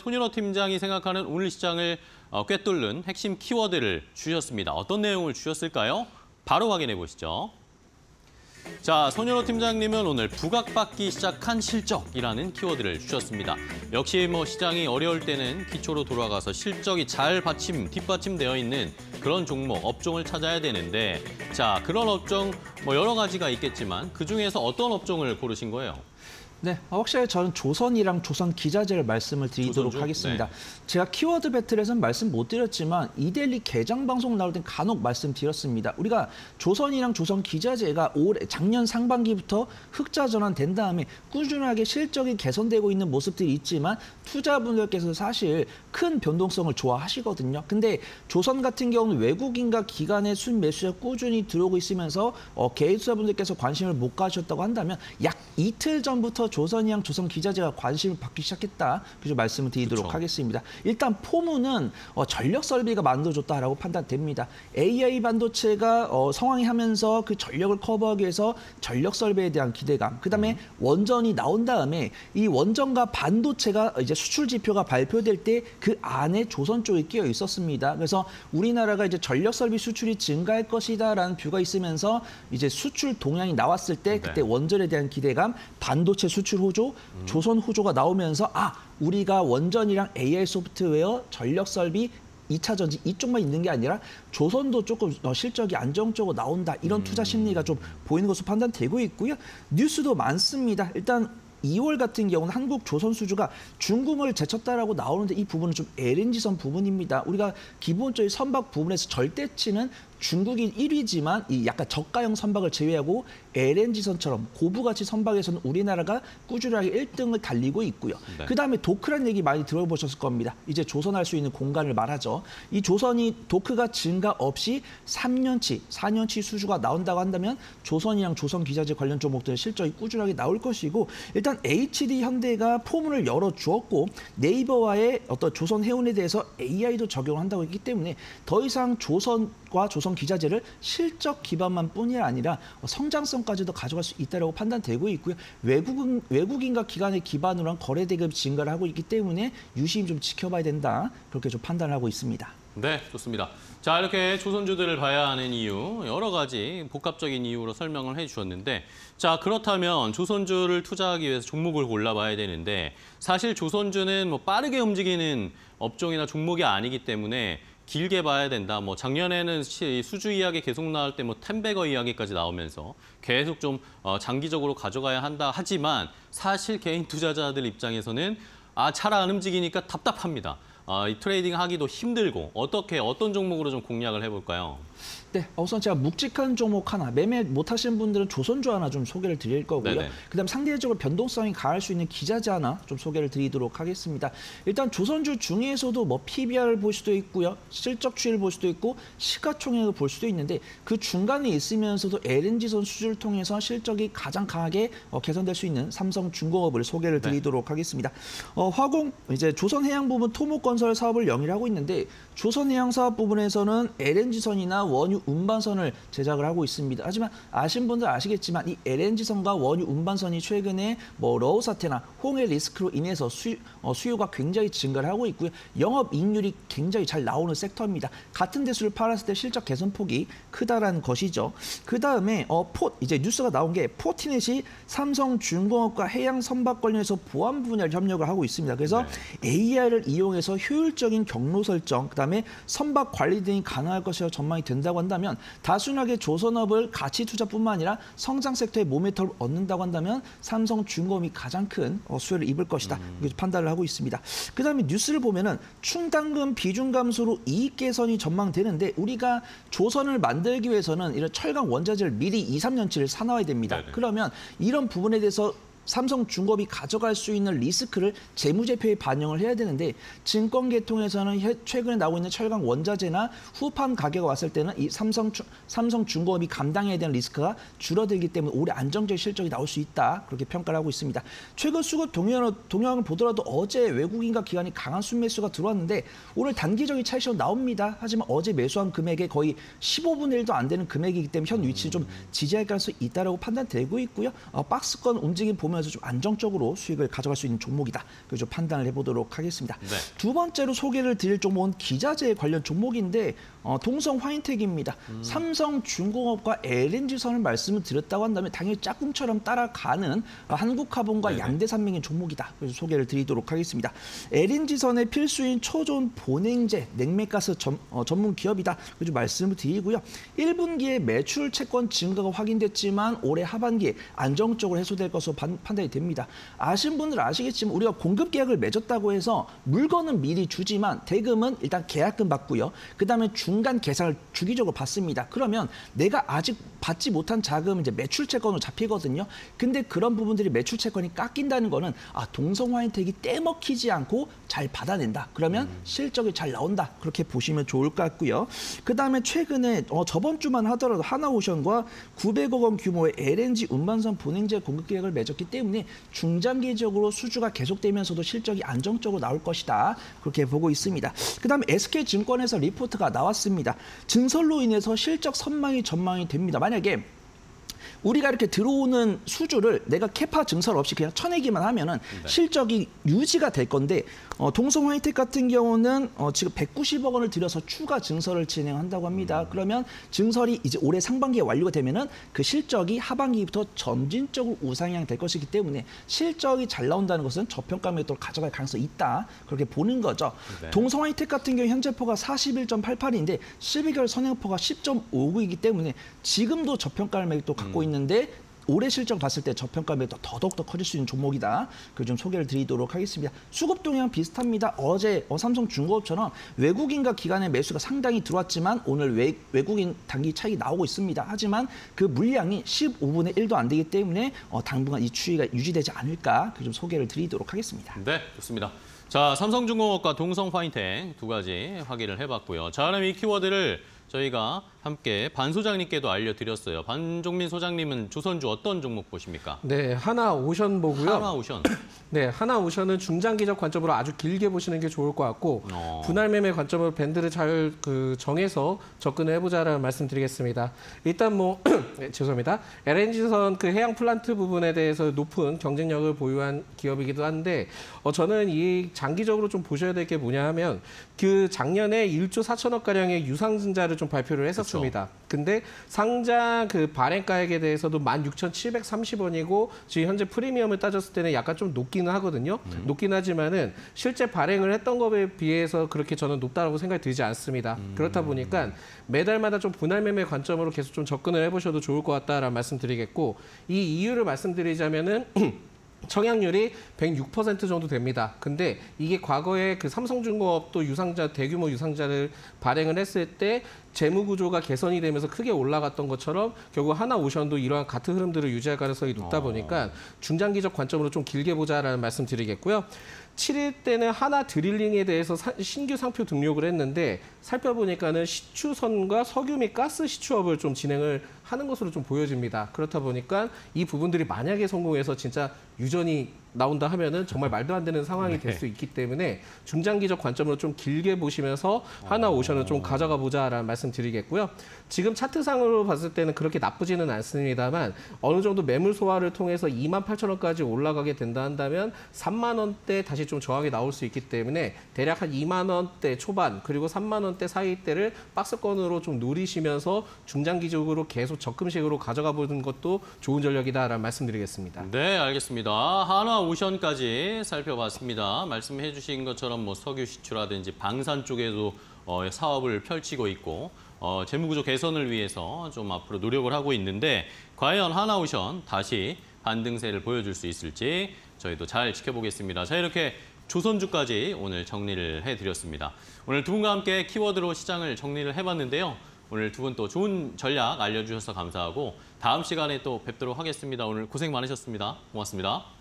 손윤호 팀장이 생각하는 오늘 시장을 어, 꿰뚫는 핵심 키워드를 주셨습니다. 어떤 내용을 주셨을까요? 바로 확인해 보시죠. 자, 손윤호 팀장님은 오늘 부각받기 시작한 실적이라는 키워드를 주셨습니다. 역시 뭐 시장이 어려울 때는 기초로 돌아가서 실적이 잘 받침, 뒷받침되어 있는 그런 종목, 업종을 찾아야 되는데 자, 그런 업종 뭐 여러 가지가 있겠지만 그중에서 어떤 업종을 고르신 거예요? 네, 확실히 저는 조선이랑 조선 기자재를 말씀을 드리도록 조선주? 하겠습니다. 네. 제가 키워드 배틀에서는 말씀 못 드렸지만 이데일리 개장 방송 나올 땐 간혹 말씀드렸습니다. 우리가 조선이랑 조선 기자재가 올해 작년 상반기부터 흑자 전환된 다음에 꾸준하게 실적이 개선되고 있는 모습들이 있지만 투자분들께서 사실 큰 변동성을 좋아하시거든요. 근데 조선 같은 경우는 외국인과 기관의 순 매수가 꾸준히 들어오고 있으면서 어, 개인 투자분들께서 관심을 못 가셨다고 한다면 약 이틀 전부터 조선이랑 조선 기자재가 관심을 받기 시작했다. 그래서 말씀을 드리도록 그쵸. 하겠습니다. 일단 포문은 어, 전력 설비가 만들어줬다라고 판단됩니다. AI 반도체가 어, 성황하면서 그 전력을 커버하기 위해서 전력 설비에 대한 기대감. 그다음에 원전이 나온 다음에 이 원전과 반도체가 이제 수출 지표가 발표될 때 그 안에 조선 쪽이 끼어 있었습니다. 그래서 우리나라가 이제 전력 설비 수출이 증가할 것이다라는 뷰가 있으면서 이제 수출 동향이 나왔을 때 그때 네. 원전에 대한 기대감, 반도체 수출 호조, 조선 호조가 나오면서 아 우리가 원전이랑 AI 소프트웨어, 전력 설비 2차 전지 이쪽만 있는 게 아니라 조선도 조금 어, 실적이 안정적으로 나온다 이런 투자 심리가 좀 보이는 것으로 판단되고 있고요. 뉴스도 많습니다. 일단 2월 같은 경우는 한국 조선 수주가 중국을 제쳤다라고 나오는데 이 부분은 좀 LNG선 부분입니다. 우리가 기본적인 선박 부분에서 절대치는 중국이 1위지만 이 약간 저가형 선박을 제외하고 LNG선처럼 고부가치 선박에서는 우리나라가 꾸준하게 1등을 달리고 있고요. 네. 그다음에 도크라는 얘기 많이 들어보셨을 겁니다. 이제 조선할 수 있는 공간을 말하죠. 이 조선이 도크가 증가 없이 3년치, 4년치 수주가 나온다고 한다면 조선이랑 조선 기자재 관련 종목들의 실적이 꾸준하게 나올 것이고 일단 HD 현대가 포문을 열어 주었고 네이버와의 어떤 조선 해운에 대해서 AI도 적용을 한다고 했기 때문에 더 이상 조선과 조선 기자재를 실적 기반만 뿐이 아니라 성장성 까지도 가져갈 수 있다고 판단되고 있고요. 외국인 외국인과 기관의 기반으로 한 거래 대금 증가를 하고 있기 때문에 유심히 좀 지켜봐야 된다. 그렇게 좀 판단을 하고 있습니다. 네, 좋습니다. 자, 이렇게 조선주들을 봐야 하는 이유, 여러 가지 복합적인 이유로 설명을 해주셨는데, 자, 그렇다면 조선주를 투자하기 위해서 종목을 골라봐야 되는데, 사실 조선주는 뭐 빠르게 움직이는 업종이나 종목이 아니기 때문에 길게 봐야 된다. 뭐 작년에는 시- 수주 이야기 계속 나올 때 뭐 ten bagger 이야기까지 나오면서 계속 좀 어, 장기적으로 가져가야 한다. 하지만 사실 개인 투자자들 입장에서는 아, 잘안 움직이니까 답답합니다. 아, 이 trading 하기도 힘들고 어떻게 어떤 종목으로 좀 공략을 해볼까요? 네, 우선 제가 묵직한 종목 하나, 매매 못하시는 분들은 조선주 하나 좀 소개를 드릴 거고요. 네네. 그다음 상대적으로 변동성이 강할 수 있는 기자재 하나 좀 소개를 드리도록 하겠습니다. 일단 조선주 중에서도 뭐 PBR을 볼 수도 있고요, 실적 추이를 볼 수도 있고 시가총액을 볼 수도 있는데 그 중간에 있으면서도 LNG선 수주를 통해서 실적이 가장 강하게 어, 개선될 수 있는 삼성중공업을 소개를 네. 드리도록 하겠습니다. 어, 화공 이제 조선해양 부분 토목건 설 사업을 영위하고 있는데 조선해양 사업 부분에서는 LNG선이나 원유 운반선을 제작을 하고 있습니다. 하지만 아신 분들 아시겠지만 이 LNG선과 원유 운반선이 최근에 뭐 러우 사태나 홍해 리스크로 인해서 수, 어, 수요가 굉장히 증가를 하고 있고요. 영업 이익률이 굉장히 잘 나오는 섹터입니다. 같은 대수를 팔았을 때 실적 개선 폭이 크다라는 것이죠. 그 다음에 어, 포 이제 뉴스가 나온 게 포티넷이 삼성중공업과 해양 선박 관련해서 보안 분야를 협력을 하고 있습니다. 그래서 AI를 이용해서 효율적인 경로 설정, 그다음에 선박 관리 등이 가능할 것이라 전망이 된다고 한다면 다순하게 조선업을 가치 투자뿐만 아니라 성장 섹터의 모멘텀을 얻는다고 한다면 삼성중공업이 가장 큰 어, 수혜를 입을 것이다. 이렇게 판단을 하고 있습니다. 그다음에 뉴스를 보면은 충당금 비중 감소로 이익 개선이 전망되는데 우리가 조선을 만들기 위해서는 이런 철강 원자재를 미리 2, 3년치를 사놔야 됩니다. 네네. 그러면 이런 부분에 대해서 삼성중공업이 가져갈 수 있는 리스크를 재무제표에 반영을 해야 되는데 증권 계통에서는 해- 최근에 나오고 있는 철강 원자재나 후판 가격이 왔을 때는 이 삼성 삼성중공업이 감당해야 되는 리스크가 줄어들기 때문에 올해 안정적인 실적이 나올 수 있다 그렇게 평가를 하고 있습니다. 최근 수급 동향을, 동향을 보더라도 어제 외국인과 기관이 강한 순매수가 들어왔는데 오늘 단기적인 차익이 나옵니다. 하지만 어제 매수한 금액의 거의 15분의 1도 안 되는 금액이기 때문에 현 위치를 좀 지지할 가능성이 있다라고 판단되고 있고요. 어, 박스권 움직임 보면 통해서 좀 안정적으로 수익을 가져갈 수 있는 종목이다. 그래서 판단을 해보도록 하겠습니다. 네. 두 번째로 소개를 드릴 종목은 기자재 관련 종목인데 어, 동성 화인텍입니다. 삼성중공업과 LNG선을 말씀을 드렸다고 한다면 당연히 짝꿍처럼 따라가는 어, 한국화본과 네네. 양대산맥인 종목이다. 그래서 소개를 드리도록 하겠습니다. LNG선의 필수인 초존 본행제 냉매가스 전, 어, 전문 기업이다. 그래서 말씀을 드리고요. 1분기에 매출 채권 증가가 확인됐지만 올해 하반기에 안정적으로 해소될 것으로 판, 판단이 됩니다. 아신 분들 아시겠지만 우리가 공급 계약을 맺었다고 해서 물건은 미리 주지만 대금은 일단 계약금 받고요. 그다음에 중간 계산을 주기적으로 받습니다. 그러면 내가 아직 받지 못한 자금은 이제 매출 채권으로 잡히거든요. 근데 그런 부분들이 매출 채권이 깎인다는 거는 아 동성화인텍이 떼먹히지 않고 잘 받아낸다. 그러면 실적이 잘 나온다. 그렇게 보시면 좋을 것 같고요. 그다음에 최근에 어, 저번 주만 하더라도 하나오션과 900억 원 규모의 LNG 운반선 본행제 공급 계약을 맺었기 때문에 중장기적으로 수주가 계속되면서도 실적이 안정적으로 나올 것이다. 그렇게 보고 있습니다. 그다음에 SK증권에서 리포트가 나왔습니다. 증설로 인해서 실적 선망이 전망이 됩니다. 만약에 우리가 이렇게 들어오는 수주를 내가 캐파 증설 없이 그냥 쳐내기만 하면은 실적이 유지가 될 건데 어, 동성 화이텍 같은 경우는 어, 지금 190억 원을 들여서 추가 증설을 진행한다고 합니다. 그러면 증설이 이제 올해 상반기에 완료가 되면은 그 실적이 하반기부터 점진적으로 우상향 될 것이기 때문에 실적이 잘 나온다는 것은 저평가 매도를 가져갈 가능성이 있다. 그렇게 보는 거죠. 네. 동성 화이텍 같은 경우 현재 포가 41.88인데 12개월 선행포가 10.59이기 때문에 지금도 저평가 매도 갖고 있는 데 올해 실적 봤을 때 저평가 매도 더더욱더 커질 수 있는 종목이다. 그 좀 소개를 드리도록 하겠습니다. 수급 동향 비슷합니다. 어제 어, 삼성중공업처럼 외국인과 기관의 매수가 상당히 들어왔지만 오늘 외, 외국인 단기 차익이 나오고 있습니다. 하지만 그 물량이 15분의 1도 안 되기 때문에 어, 당분간 이 추이가 유지되지 않을까 그 좀 소개를 드리도록 하겠습니다. 네, 좋습니다. 자, 삼성중공업과 동성화인텍 두 가지 확인을 해봤고요. 자, 그럼 이 키워드를 저희가 함께 반 소장님께도 알려드렸어요. 반종민 소장님은 조선주 어떤 종목 보십니까? 네, 하나 오션 보고요. 하나 오션. 네, 하나 오션은 중장기적 관점으로 아주 길게 보시는 게 좋을 것 같고 어. 분할 매매 관점으로 밴드를 잘 그 정해서 접근을 해보자라는 말씀드리겠습니다. 일단 뭐 네, 죄송합니다. LNG선 그 해양 플랜트 부분에 대해서 높은 경쟁력을 보유한 기업이기도 한데 어, 저는 이 장기적으로 좀 보셔야 될 게 뭐냐 하면 그 작년에 1조 4천억 가량의 유상증자를 좀 발표를 했었 습니다. 근데 상장 그 발행가액에 대해서도 16,730원이고 지금 현재 프리미엄을 따졌을 때는 약간 좀 높기는 하거든요. 높긴 하지만은 실제 발행을 했던 것에 비해서 그렇게 저는 높다라고 생각이 들지 않습니다. 그렇다 보니까 매달마다 좀 분할 매매 관점으로 계속 좀 접근을 해보셔도 좋을 것 같다라는 말씀드리겠고 이 이유를 말씀드리자면은 청약률이 106% 정도 됩니다. 근데 이게 과거에 그 삼성중공업도 유상자 대규모 유상자를 발행을 했을 때 재무 구조가 개선이 되면서 크게 올라갔던 것처럼 결국 하나 오션도 이러한 같은 흐름들을 유지할 가능성이 높다 어. 보니까 중장기적 관점으로 좀 길게 보자라는 말씀 드리겠고요. 7일 때는 하나 드릴링에 대해서 사- 신규 상표 등록을 했는데 살펴보니까는 시추선과 석유 및 가스 시추업을 좀 진행을 하는 것으로 좀 보여집니다. 그렇다 보니까 이 부분들이 만약에 성공해서 진짜 유전이 나온다 하면은 정말 말도 안 되는 상황이 될 수 있기 때문에 중장기적 관점으로 좀 길게 보시면서 하나 오션을 좀 가져가 보자라는 말씀 드리겠고요. 지금 차트상으로 봤을 때는 그렇게 나쁘지는 않습니다만 어느 정도 매물 소화를 통해서 2만 8천 원까지 올라가게 된다 한다면 3만 원대 다시 좀 저항이 나올 수 있기 때문에 대략 한 2만 원대 초반 그리고 3만 원대 사이대를 박스권으로 좀 노리시면서 중장기적으로 계속 적금식으로 가져가 보는 것도 좋은 전략이다라는 말씀드리겠습니다. 네, 알겠습니다. 오션까지 살펴봤습니다. 말씀해 주신 것처럼 뭐 석유 시추라든지 방산 쪽에도 어, 사업을 펼치고 있고 어, 재무구조 개선을 위해서 좀 앞으로 노력을 하고 있는데 과연 한화 오션 다시 반등세를 보여줄 수 있을지 저희도 잘 지켜보겠습니다. 자, 이렇게 조선주까지 오늘 정리를 해드렸습니다. 오늘 두 분과 함께 키워드로 시장을 정리를 해봤는데요. 오늘 두 분 또 좋은 전략 알려주셔서 감사하고 다음 시간에 또 뵙도록 하겠습니다. 오늘 고생 많으셨습니다. 고맙습니다.